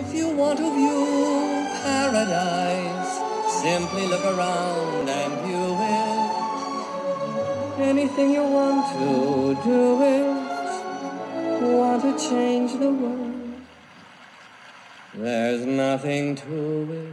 life you want to view paradise. Simply look around and view it. Anything you want to do it. Want to change the world. There's nothing to it.